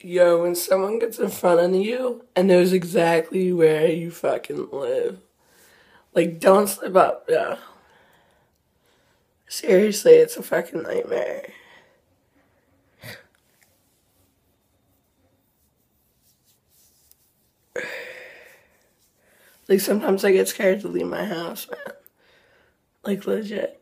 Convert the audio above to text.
Yo, when someone gets in front of you and knows exactly where you fucking live, like, don't slip up, yeah. Seriously, it's a fucking nightmare. Like, sometimes I get scared to leave my house, man. Like, legit.